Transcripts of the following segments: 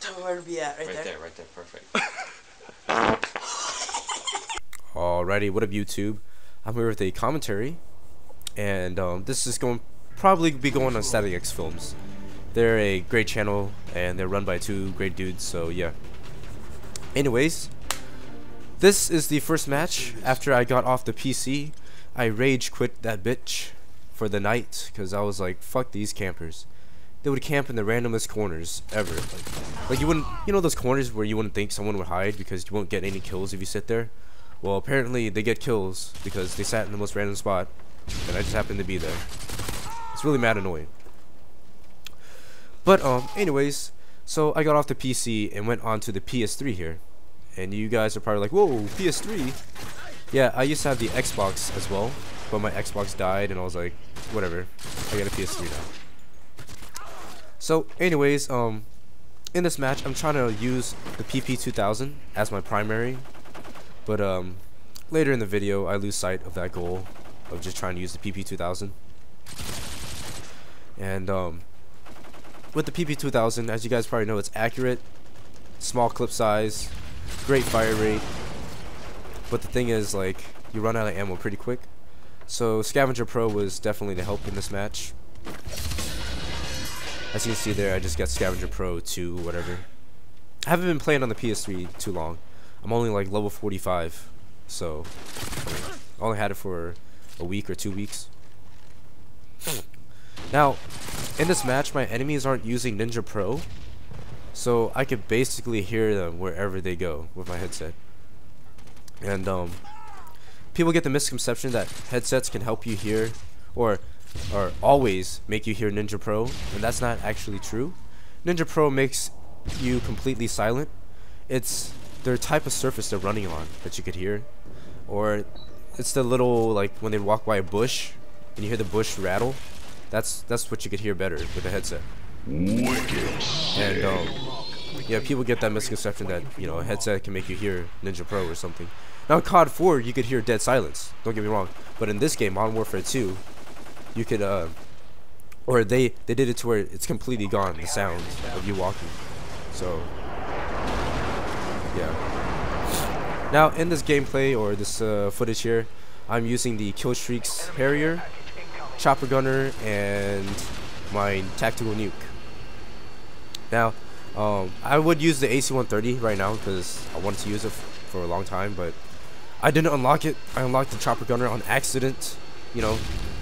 Tell me where to be at, right, Right there. there, right there, perfect. Alrighty, what up YouTube? I'm here with a commentary, and um, this is going probably be going on Static X Films. They're a great channel, and they're run by two great dudes. So yeah. Anyways, this is the first match after I got off the PC. I rage quit that bitch for the night because I was like, fuck these campers. They would camp in the randomest corners ever. Like, like you wouldn't, you know those corners where you wouldn't think someone would hide because you won't get any kills if you sit there. Well, apparently they get kills because they sat in the most random spot, and I just happened to be there. It's really mad annoying. But um, anyways, so I got off the PC and went on to the PS3 here, and you guys are probably like, "Whoa, PS3?" Yeah, I used to have the Xbox as well, but my Xbox died, and I was like, "Whatever, I got a PS3 now." So, anyways, um, in this match, I'm trying to use the PP2000 as my primary but um, later in the video, I lose sight of that goal of just trying to use the PP2000. And um, with the PP2000, as you guys probably know, it's accurate, small clip size, great fire rate. But the thing is, like, you run out of ammo pretty quick. So Scavenger Pro was definitely the help in this match. As you can see there, I just got Scavenger Pro 2, whatever. I haven't been playing on the PS3 too long. I'm only like level 45, so I, only had it for a week or two weeks. Now, in this match, my enemies aren't using Ninja Pro, so I could basically hear them wherever they go with my headset. And um, people get the misconception that headsets can help you hear, or or always make you hear Ninja Pro, and that's not actually true. Ninja Pro makes you completely silent. It's their type of surface they're running on that you could hear, or it's the little like when they walk by a bush and you hear the bush rattle. That's that's what you could hear better with the headset. Wicked. And um, yeah, people get that misconception that you know a headset can make you hear Ninja Pro or something. Now in COD 4, you could hear dead silence. Don't get me wrong, but in this game, Modern Warfare 2, you could uh, or they they did it to where it's completely gone the sound of you walking. So yeah. Now in this gameplay or this uh, footage here, I'm using the Killstreaks Harrier, Chopper Gunner, and my Tactical Nuke. Now, um, I would use the AC-130 right now because I wanted to use it for a long time, but I didn't unlock it. I unlocked the Chopper Gunner on accident. You know,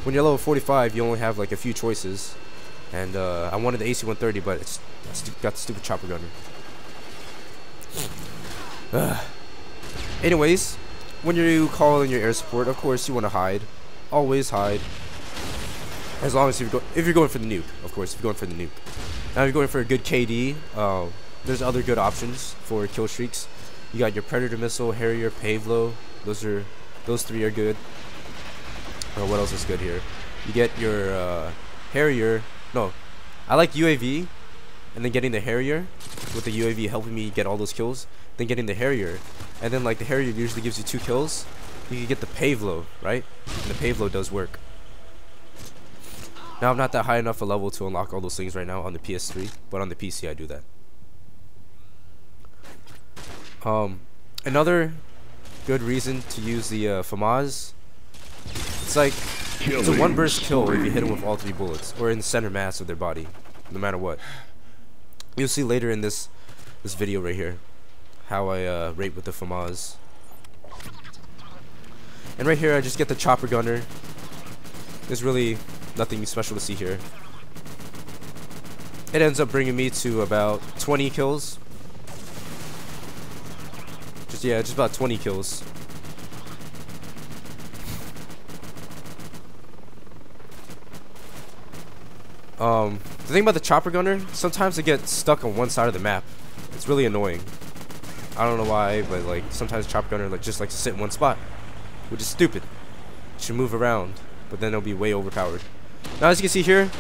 when you're level 45, you only have like a few choices, and uh, I wanted the AC-130, but it's, got the stupid Chopper Gunner. Anyways, when you call in your air support, of course you want to hide. Always hide. As long as you're go if you're going for the nuke, of course, if you're going for the nuke. Now if you're going for a good KD, uh, there's other good options for kill streaks. You got your Predator missile, Harrier, Pave Low. Those are those three are good. Or what else is good here? You get your uh, Harrier. No, I like UAV, and then getting the Harrier with the UAV helping me get all those kills then getting the Harrier. And then like the Harrier usually gives you two kills. You can get the Pave Low, right? And the Pave Low does work. Now I'm not that high enough a level to unlock all those things right now on the PS3, but on the PC I do that. Um, another good reason to use the uh, FAMAS, it's like it's a one burst kill if you hit them with all three bullets, or in the center mass of their body, no matter what. You'll see later in this this video right here how I uh, rate with the FAMAS. And right here, I just get the chopper gunner. There's really nothing special to see here. It ends up bringing me to about 20 kills. Just, yeah, just about 20 kills. Um, the thing about the chopper gunner, sometimes it gets stuck on one side of the map. It's really annoying. I don't know why, but like sometimes chopper gunner like just likes to sit in one spot, which is stupid. Should move around, but then it'll be way overpowered. Now as you can see here,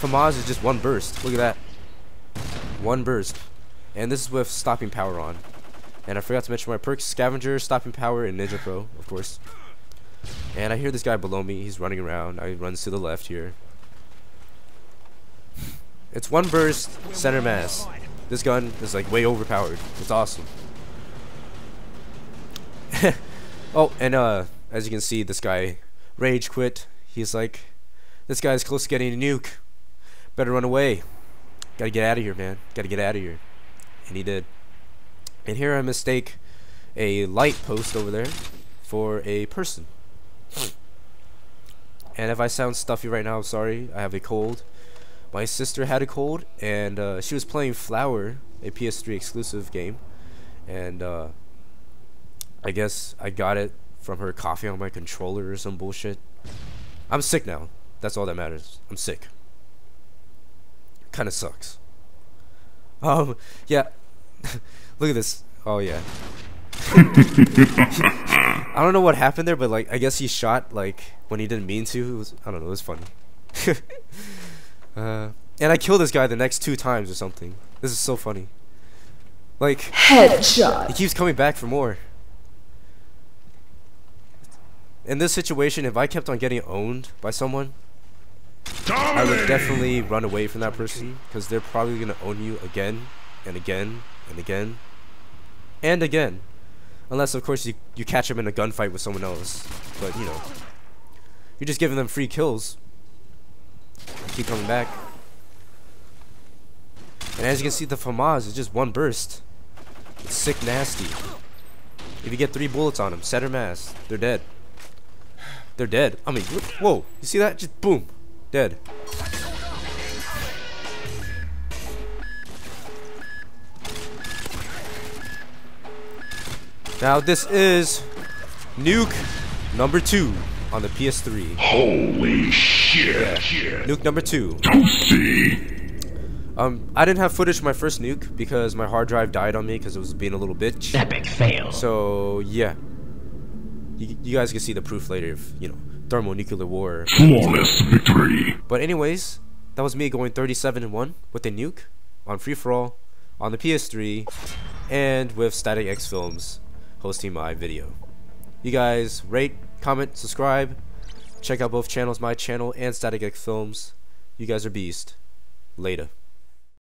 FAMAS is just one burst. Look at that. One burst. And this is with stopping power on. And I forgot to mention my perks, Scavenger, Stopping Power, and Ninja Pro, of course. And I hear this guy below me. He's running around. I runs to the left here. It's one burst, center mass. This gun is like way overpowered. It's awesome. oh, and uh, as you can see, this guy rage quit. He's like, this guy's close to getting a nuke. Better run away. Gotta get out of here, man. Gotta get out of here. And he did. And here I mistake a light post over there for a person. And if I sound stuffy right now, I'm sorry. I have a cold. My sister had a cold, and uh, she was playing Flower, a PS3 exclusive game. And uh, I guess I got it from her coughing on my controller or some bullshit. I'm sick now. That's all that matters. I'm sick. Kind of sucks. Um, yeah. Look at this. Oh, yeah. I don't know what happened there, but like I guess he shot like when he didn't mean to. It was I don't know. It was funny. uh, and I kill this guy the next two times or something. This is so funny. Like headshot. He keeps coming back for more. In this situation, if I kept on getting owned by someone, I would definitely run away from that person because they're probably gonna own you again and again and again and again. Unless, of course, you, you catch them in a gunfight with someone else. But, you know. You're just giving them free kills. Keep coming back. And as you can see, the FAMAS is just one burst. It's sick nasty. If you get three bullets on them, center mass, they're dead. They're dead. I mean, whoa. You see that? Just boom. Dead. Now this is Nuke number two on the PS3. Holy shit! Nuke number two. Um, I didn't have footage of my first nuke because my hard drive died on me because it was being a little bitch. Epic fail. So yeah, you, you guys can see the proof later of you know thermonuclear war. Flawless victory. But anyways, that was me going 37 and one with the nuke on free for all on the PS3 and with Static X Films hosting my video. You guys rate, comment, subscribe. Check out both channels, my channel and Static X Films. You guys are beast. Later.